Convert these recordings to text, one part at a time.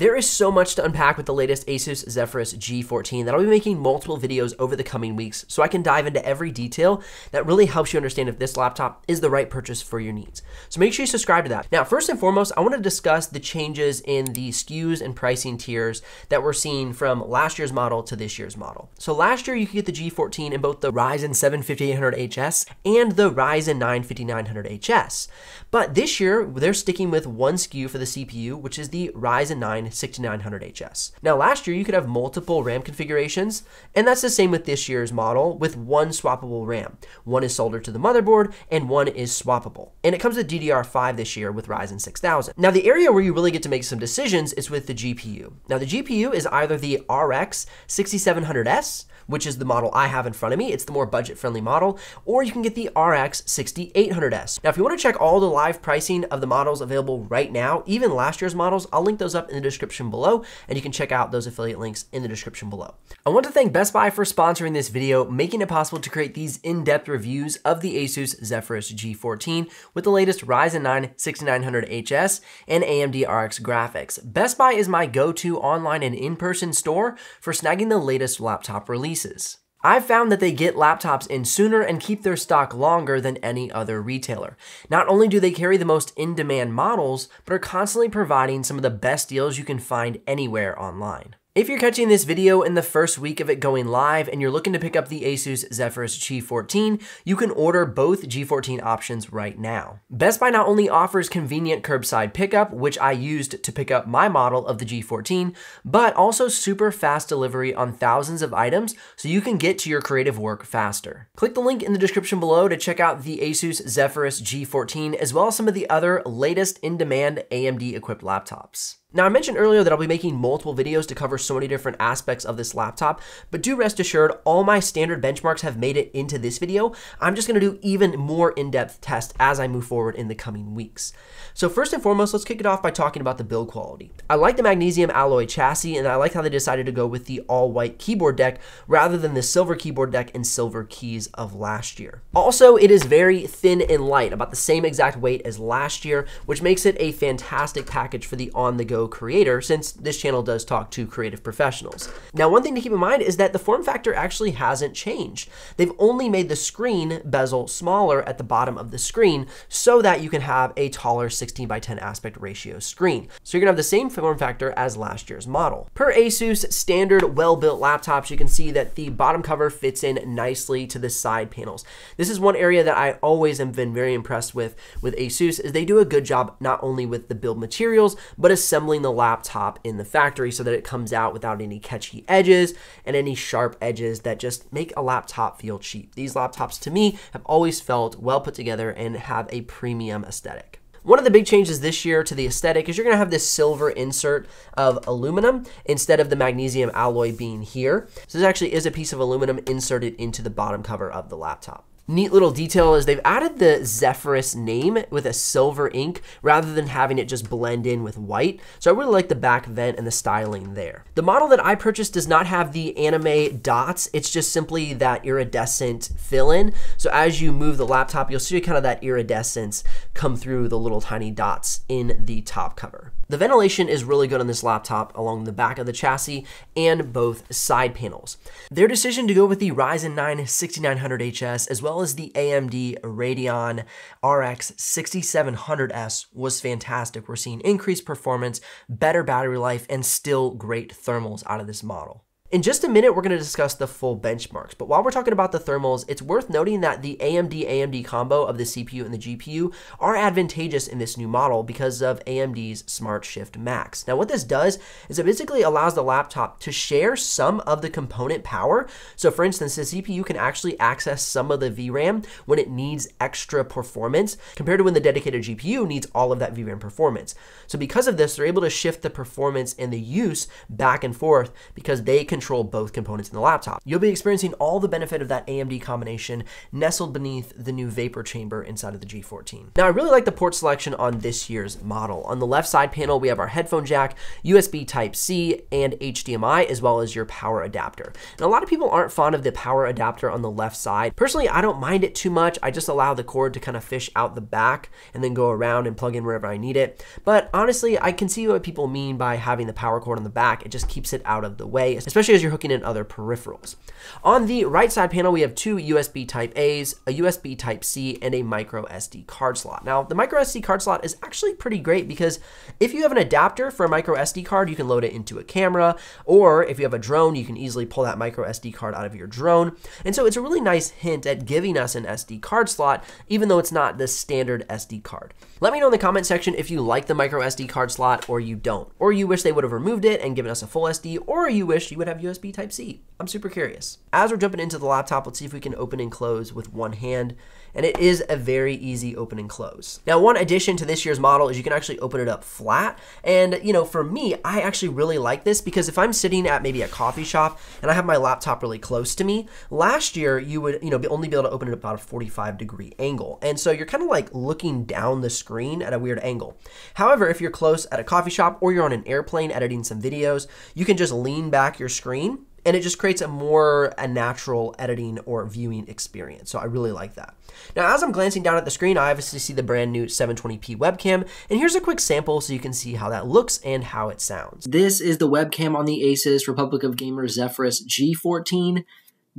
There is so much to unpack with the latest Asus Zephyrus G14 that I'll be making multiple videos over the coming weeks so I can dive into every detail that really helps you understand if this laptop is the right purchase for your needs. So make sure you subscribe to that. Now, first and foremost, I want to discuss the changes in the SKUs and pricing tiers that we're seeing from last year's model to this year's model. So last year you could get the G14 in both the Ryzen 7 5800HS and the Ryzen 9 5900HS. But this year, they're sticking with one SKU for the CPU, which is the Ryzen 9 6900HS. Now, last year, you could have multiple RAM configurations, and that's the same with this year's model with one swappable RAM. One is soldered to the motherboard, and one is swappable. And it comes with DDR5 this year with Ryzen 6000. Now, the area where you really get to make some decisions is with the GPU. Now, the GPU is either the RX 6700S which is the model I have in front of me. It's the more budget-friendly model, or you can get the RX 6800S. Now, if you want to check all the live pricing of the models available right now, even last year's models, I'll link those up in the description below, and you can check out those affiliate links in the description below. I want to thank Best Buy for sponsoring this video, making it possible to create these in-depth reviews of the Asus Zephyrus G14 with the latest Ryzen 9 6900HS and AMD RX graphics. Best Buy is my go-to online and in-person store for snagging the latest laptop releases. I've found that they get laptops in sooner and keep their stock longer than any other retailer. Not only do they carry the most in-demand models, but are constantly providing some of the best deals you can find anywhere online. If you're catching this video in the first week of it going live and you're looking to pick up the Asus Zephyrus G14, you can order both G14 options right now. Best Buy not only offers convenient curbside pickup, which I used to pick up my model of the G14, but also super fast delivery on thousands of items so you can get to your creative work faster. Click the link in the description below to check out the Asus Zephyrus G14 as well as some of the other latest in-demand AMD equipped laptops. Now, I mentioned earlier that I'll be making multiple videos to cover so many different aspects of this laptop, but do rest assured, all my standard benchmarks have made it into this video. I'm just gonna do even more in-depth tests as I move forward in the coming weeks. So first and foremost, let's kick it off by talking about the build quality. I like the magnesium alloy chassis, and I like how they decided to go with the all-white keyboard deck rather than the silver keyboard deck and silver keys of last year. Also, it is very thin and light, about the same exact weight as last year, which makes it a fantastic package for the on-the-go creator since this channel does talk to creative professionals. Now, one thing to keep in mind is that the form factor actually hasn't changed. They've only made the screen bezel smaller at the bottom of the screen so that you can have a taller 16 by 10 aspect ratio screen. So you're gonna have the same form factor as last year's model. Per Asus standard well-built laptops, you can see that the bottom cover fits in nicely to the side panels. This is one area that I always have been very impressed with with Asus is they do a good job not only with the build materials, but assembling assembling the laptop in the factory so that it comes out without any catchy edges and any sharp edges that just make a laptop feel cheap. These laptops to me have always felt well put together and have a premium aesthetic. One of the big changes this year to the aesthetic is you're going to have this silver insert of aluminum instead of the magnesium alloy being here. So this actually is a piece of aluminum inserted into the bottom cover of the laptop. Neat little detail is they've added the Zephyrus name with a silver ink rather than having it just blend in with white. So I really like the back vent and the styling there. The model that I purchased does not have the anime dots. It's just simply that iridescent fill-in. So as you move the laptop, you'll see kind of that iridescence come through the little tiny dots in the top cover. The ventilation is really good on this laptop along the back of the chassis and both side panels. Their decision to go with the Ryzen 9 6900HS as well as the AMD Radeon RX 6700S was fantastic. We're seeing increased performance, better battery life, and still great thermals out of this model. In just a minute, we're going to discuss the full benchmarks, but while we're talking about the thermals, it's worth noting that the AMD-AMD combo of the CPU and the GPU are advantageous in this new model because of AMD's Smart Shift Max. Now, what this does is it basically allows the laptop to share some of the component power. So for instance, the CPU can actually access some of the VRAM when it needs extra performance compared to when the dedicated GPU needs all of that VRAM performance. So because of this, they're able to shift the performance and the use back and forth because they can control both components in the laptop. You'll be experiencing all the benefit of that AMD combination nestled beneath the new vapor chamber inside of the G14. Now, I really like the port selection on this year's model. On the left side panel, we have our headphone jack, USB Type-C, and HDMI, as well as your power adapter. And a lot of people aren't fond of the power adapter on the left side. Personally, I don't mind it too much. I just allow the cord to kind of fish out the back and then go around and plug in wherever I need it. But honestly, I can see what people mean by having the power cord on the back. It just keeps it out of the way, especially as you're hooking in other peripherals. On the right side panel, we have two USB Type A's, a USB Type C, and a micro SD card slot. Now, the micro SD card slot is actually pretty great because if you have an adapter for a micro SD card, you can load it into a camera, or if you have a drone, you can easily pull that micro SD card out of your drone. And so it's a really nice hint at giving us an SD card slot, even though it's not the standard SD card. Let me know in the comment section if you like the micro SD card slot or you don't, or you wish they would have removed it and given us a full SD, or you wish you would have USB Type-C. I'm super curious. As we're jumping into the laptop, let's see if we can open and close with one hand and it is a very easy open and close. Now, one addition to this year's model is you can actually open it up flat. And, you know, for me, I actually really like this because if I'm sitting at maybe a coffee shop and I have my laptop really close to me, last year you would, you know, only be able to open it about a 45 degree angle. And so you're kind of like looking down the screen at a weird angle. However, if you're close at a coffee shop or you're on an airplane editing some videos, you can just lean back your screen and it just creates a more a natural editing or viewing experience. So I really like that. Now, as I'm glancing down at the screen, I obviously see the brand new 720p webcam, and here's a quick sample so you can see how that looks and how it sounds. This is the webcam on the Asus Republic of Gamers Zephyrus G14.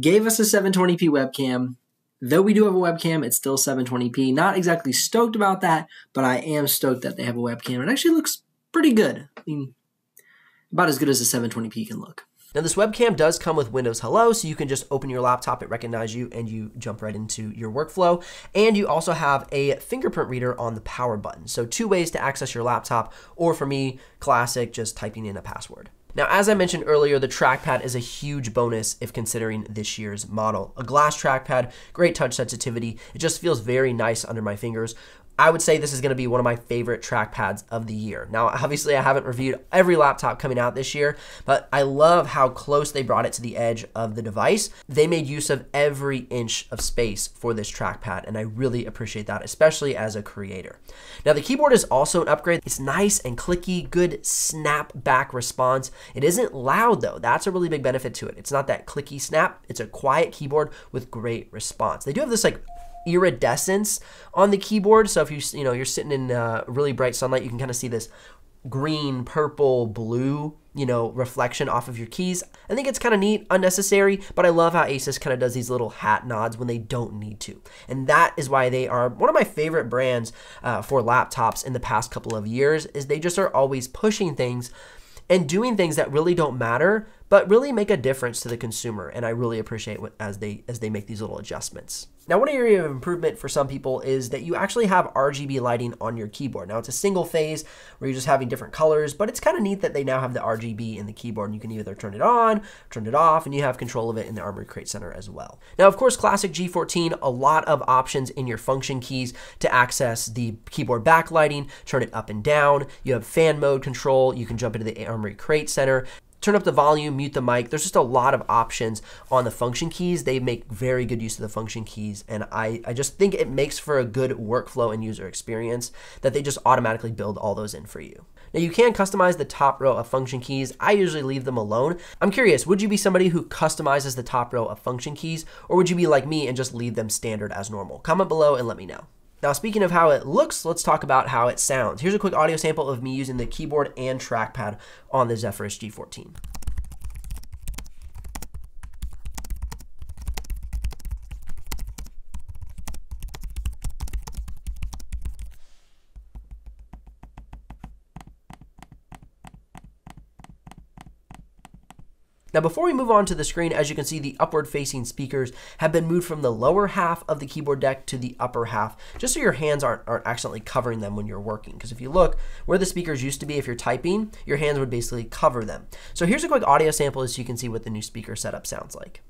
Gave us a 720p webcam. Though we do have a webcam, it's still 720p. Not exactly stoked about that, but I am stoked that they have a webcam. It actually looks pretty good. I mean, about as good as a 720p can look. Now this webcam does come with Windows Hello, so you can just open your laptop, it recognizes you, and you jump right into your workflow. And you also have a fingerprint reader on the power button. So two ways to access your laptop, or for me, classic, just typing in a password. Now, as I mentioned earlier, the trackpad is a huge bonus if considering this year's model. A glass trackpad, great touch sensitivity. It just feels very nice under my fingers. I would say this is going to be one of my favorite trackpads of the year. Now, obviously, I haven't reviewed every laptop coming out this year, but I love how close they brought it to the edge of the device. They made use of every inch of space for this trackpad, and I really appreciate that, especially as a creator. Now, the keyboard is also an upgrade. It's nice and clicky, good snap back response. It isn't loud, though. That's a really big benefit to it. It's not that clicky snap. It's a quiet keyboard with great response. They do have this like iridescence on the keyboard. So if you you know you're sitting in uh, really bright sunlight, you can kind of see this green, purple, blue, you know, reflection off of your keys. I think it's kind of neat, unnecessary, but I love how Asus kind of does these little hat nods when they don't need to. And that is why they are one of my favorite brands uh, for laptops in the past couple of years is they just are always pushing things and doing things that really don't matter, but really make a difference to the consumer. And I really appreciate what as they as they make these little adjustments. Now, one area of improvement for some people is that you actually have RGB lighting on your keyboard. Now, it's a single phase where you're just having different colors, but it's kind of neat that they now have the RGB in the keyboard and you can either turn it on, turn it off, and you have control of it in the Armoury Crate Center as well. Now, of course, classic G14, a lot of options in your function keys to access the keyboard backlighting, turn it up and down. You have fan mode control. You can jump into the Armoury Crate Center turn up the volume, mute the mic. There's just a lot of options on the function keys. They make very good use of the function keys, and I, I just think it makes for a good workflow and user experience that they just automatically build all those in for you. Now you can customize the top row of function keys. I usually leave them alone. I'm curious, would you be somebody who customizes the top row of function keys, or would you be like me and just leave them standard as normal? Comment below and let me know. Now, speaking of how it looks, let's talk about how it sounds. Here's a quick audio sample of me using the keyboard and trackpad on the Zephyrus G14. Now before we move on to the screen, as you can see, the upward facing speakers have been moved from the lower half of the keyboard deck to the upper half, just so your hands aren't, aren't accidentally covering them when you're working. Because if you look where the speakers used to be, if you're typing, your hands would basically cover them. So here's a quick audio sample so you can see what the new speaker setup sounds like.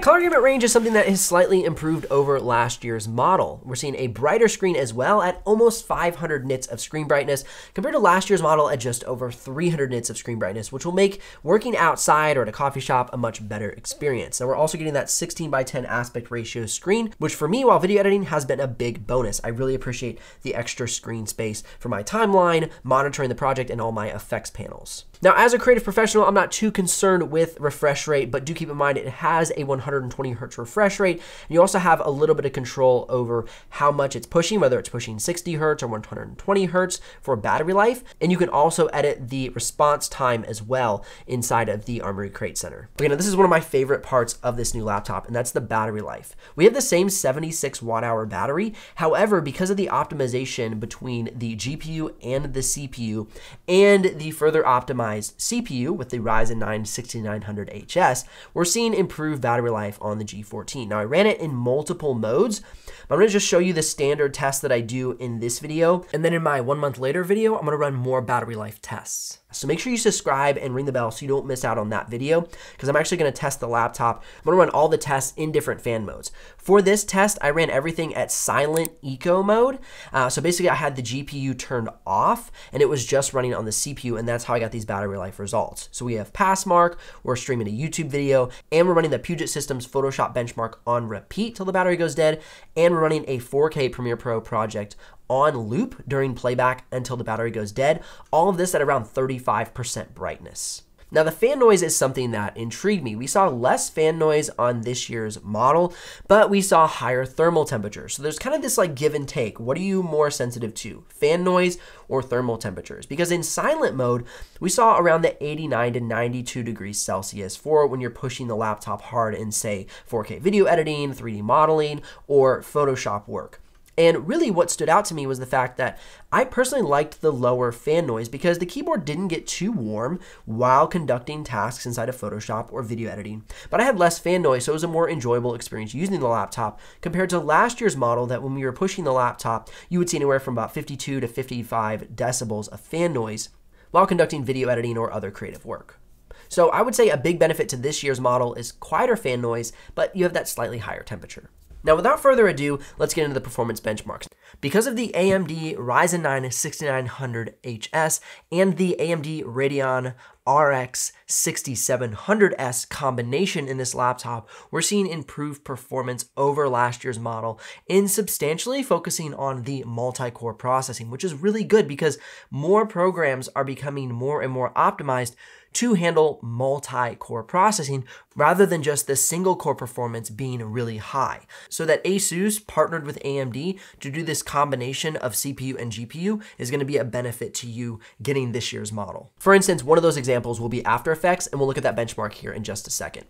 The color gamut range is something that has slightly improved over last year's model. We're seeing a brighter screen as well at almost 500 nits of screen brightness compared to last year's model at just over 300 nits of screen brightness, which will make working outside or at a coffee shop a much better experience. Now we're also getting that 16 by 10 aspect ratio screen, which for me while video editing has been a big bonus. I really appreciate the extra screen space for my timeline, monitoring the project, and all my effects panels. Now, as a creative professional, I'm not too concerned with refresh rate, but do keep in mind it has a 120 hertz refresh rate. And you also have a little bit of control over how much it's pushing, whether it's pushing 60 hertz or 120 hertz for battery life. And you can also edit the response time as well inside of the Armoury Crate Center. Okay, now this is one of my favorite parts of this new laptop, and that's the battery life. We have the same 76 watt hour battery. However, because of the optimization between the GPU and the CPU and the further optimized optimized CPU with the Ryzen 9 6900HS, we're seeing improved battery life on the G14. Now I ran it in multiple modes, but I'm gonna just show you the standard test that I do in this video. And then in my one month later video, I'm gonna run more battery life tests. So make sure you subscribe and ring the bell so you don't miss out on that video because I'm actually going to test the laptop. I'm going to run all the tests in different fan modes. For this test, I ran everything at silent eco mode. Uh, so basically I had the GPU turned off and it was just running on the CPU and that's how I got these battery life results. So we have Passmark, we're streaming a YouTube video, and we're running the Puget Systems Photoshop benchmark on repeat till the battery goes dead, and we're running a 4K Premiere Pro project on loop during playback until the battery goes dead. All of this at around 35% brightness. Now the fan noise is something that intrigued me. We saw less fan noise on this year's model, but we saw higher thermal temperatures. So there's kind of this like give and take. What are you more sensitive to, fan noise or thermal temperatures? Because in silent mode, we saw around the 89 to 92 degrees Celsius for when you're pushing the laptop hard in say 4K video editing, 3D modeling, or Photoshop work. And really what stood out to me was the fact that I personally liked the lower fan noise because the keyboard didn't get too warm while conducting tasks inside of Photoshop or video editing. But I had less fan noise, so it was a more enjoyable experience using the laptop compared to last year's model that when we were pushing the laptop, you would see anywhere from about 52 to 55 decibels of fan noise while conducting video editing or other creative work. So I would say a big benefit to this year's model is quieter fan noise, but you have that slightly higher temperature. Now, without further ado, let's get into the performance benchmarks. Because of the AMD Ryzen 9 6900HS and the AMD Radeon RX 6700S combination in this laptop, we're seeing improved performance over last year's model in substantially focusing on the multi-core processing, which is really good because more programs are becoming more and more optimized to handle multi-core processing rather than just the single core performance being really high. So that ASUS partnered with AMD to do this combination of CPU and GPU is gonna be a benefit to you getting this year's model. For instance, one of those examples will be After Effects, and we'll look at that benchmark here in just a second.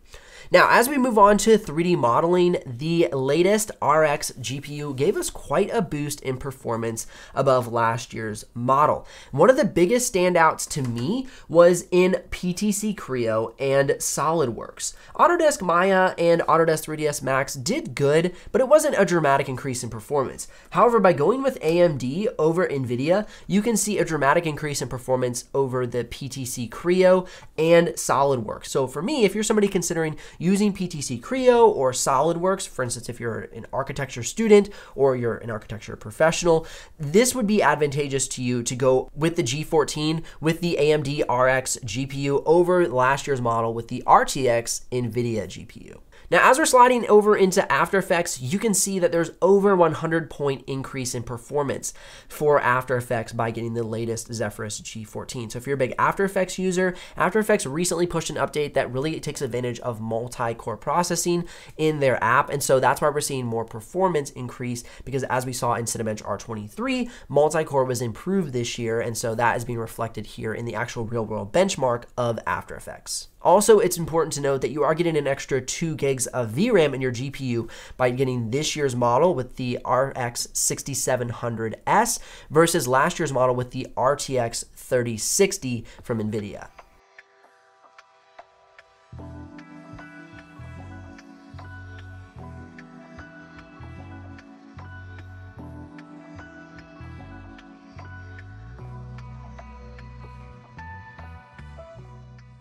Now, as we move on to 3D modeling, the latest RX GPU gave us quite a boost in performance above last year's model. One of the biggest standouts to me was in PTC Creo and SolidWorks. Autodesk Maya and Autodesk 3ds Max did good, but it wasn't a dramatic increase in performance. However, by going with AMD over NVIDIA, you can see a dramatic increase in performance over the PTC Creo and SolidWorks. So for me, if you're somebody considering using PTC Creo or SolidWorks, for instance, if you're an architecture student or you're an architecture professional, this would be advantageous to you to go with the G14 with the AMD RX GPU over last year's model with the RTX NVIDIA GPU. Now, as we're sliding over into After Effects, you can see that there's over 100 point increase in performance for After Effects by getting the latest Zephyrus G14. So if you're a big After Effects user, After Effects recently pushed an update that really takes advantage of multi-core processing in their app. And so that's why we're seeing more performance increase because as we saw in Cinebench R23, multi-core was improved this year. And so that is being reflected here in the actual real world benchmark of After Effects. Also, it's important to note that you are getting an extra 2 gigs of VRAM in your GPU by getting this year's model with the RX 6700S versus last year's model with the RTX 3060 from NVIDIA.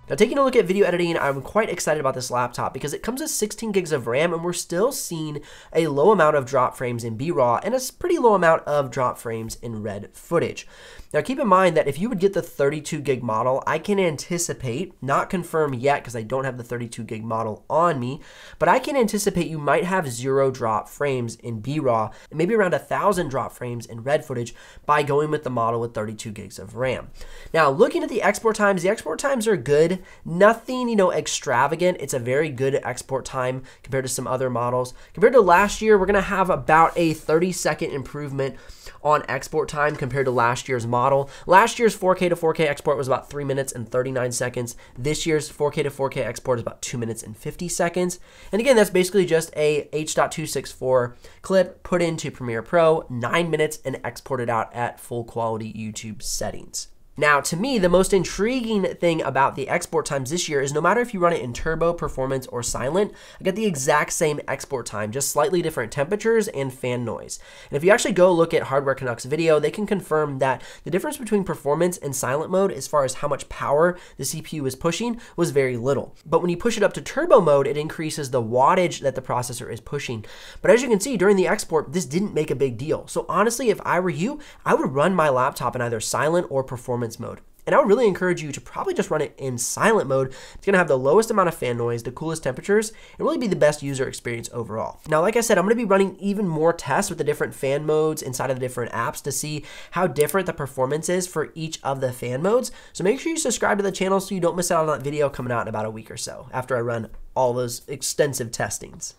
Now taking a look at video editing, I'm quite excited about this laptop because it comes with 16 gigs of RAM and we're still seeing a low amount of drop frames in B-RAW and a pretty low amount of drop frames in red footage. Now keep in mind that if you would get the 32 gig model, I can anticipate, not confirm yet because I don't have the 32 gig model on me, but I can anticipate you might have zero drop frames in B-RAW and maybe around a thousand drop frames in red footage by going with the model with 32 gigs of RAM. Now looking at the export times, the export times are good. Nothing, you know, extravagant. It's a very good export time compared to some other models. Compared to last year, we're going to have about a 30 second improvement on export time compared to last year's model. Last year's 4K to 4K export was about 3 minutes and 39 seconds. This year's 4K to 4K export is about 2 minutes and 50 seconds. And again, that's basically just a H.264 clip put into Premiere Pro, 9 minutes and exported out at full quality YouTube settings. Now, to me, the most intriguing thing about the export times this year is no matter if you run it in turbo, performance, or silent, I get the exact same export time, just slightly different temperatures and fan noise. And if you actually go look at Hardware Canucks video, they can confirm that the difference between performance and silent mode as far as how much power the CPU is pushing was very little. But when you push it up to turbo mode, it increases the wattage that the processor is pushing. But as you can see, during the export, this didn't make a big deal. So honestly, if I were you, I would run my laptop in either silent or performance performance mode. And I would really encourage you to probably just run it in silent mode. It's going to have the lowest amount of fan noise, the coolest temperatures, and really be the best user experience overall. Now, like I said, I'm going to be running even more tests with the different fan modes inside of the different apps to see how different the performance is for each of the fan modes. So make sure you subscribe to the channel so you don't miss out on that video coming out in about a week or so after I run all those extensive testings.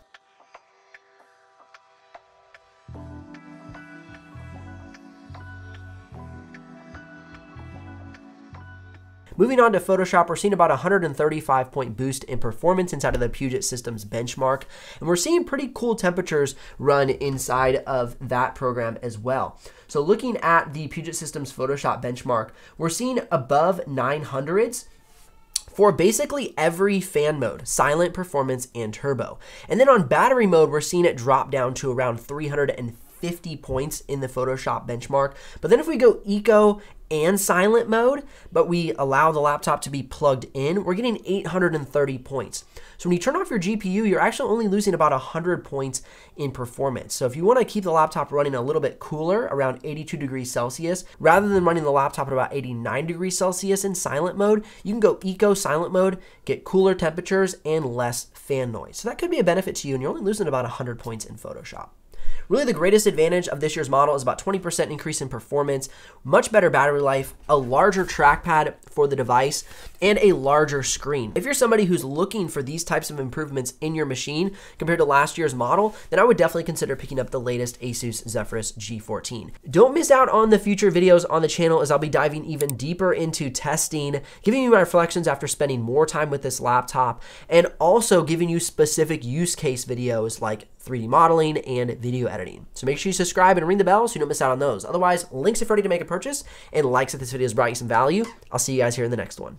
Moving on to Photoshop, we're seeing about 135 point boost in performance inside of the Puget Systems benchmark. And we're seeing pretty cool temperatures run inside of that program as well. So looking at the Puget Systems Photoshop benchmark, we're seeing above 900s for basically every fan mode, silent, performance, and turbo. And then on battery mode, we're seeing it drop down to around 350 points in the Photoshop benchmark. But then if we go eco and silent mode, but we allow the laptop to be plugged in, we're getting 830 points. So when you turn off your GPU, you're actually only losing about 100 points in performance. So if you want to keep the laptop running a little bit cooler, around 82 degrees Celsius, rather than running the laptop at about 89 degrees Celsius in silent mode, you can go eco silent mode, get cooler temperatures and less fan noise. So that could be a benefit to you, and you're only losing about 100 points in Photoshop. Really, the greatest advantage of this year's model is about 20% increase in performance, much better battery life, a larger trackpad for the device, and a larger screen. If you're somebody who's looking for these types of improvements in your machine compared to last year's model, then I would definitely consider picking up the latest Asus Zephyrus G14. Don't miss out on the future videos on the channel as I'll be diving even deeper into testing, giving you my reflections after spending more time with this laptop, and also giving you specific use case videos like 3D modeling, and video editing. So make sure you subscribe and ring the bell so you don't miss out on those. Otherwise, links if ready to make a purchase, and likes if this video has brought you some value. I'll see you guys here in the next one.